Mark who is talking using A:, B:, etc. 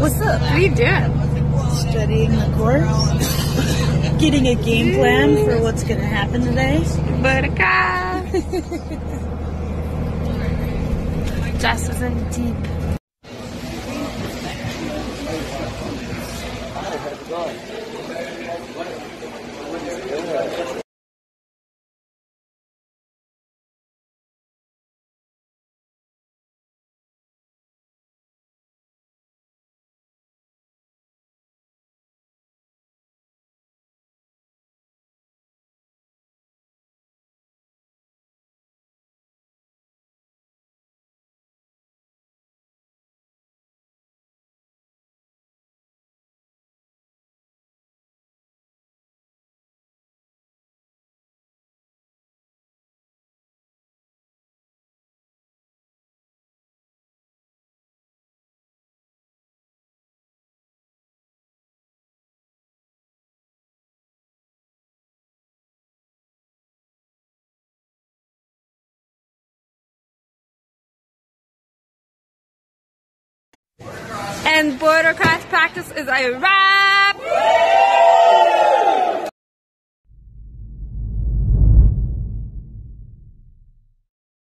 A: What's up?
B: What are you doing?
A: Studying the course. Getting a game plan for what's going to happen today.
B: Buttercup. Jess was in deep. And Boardercross practice is a.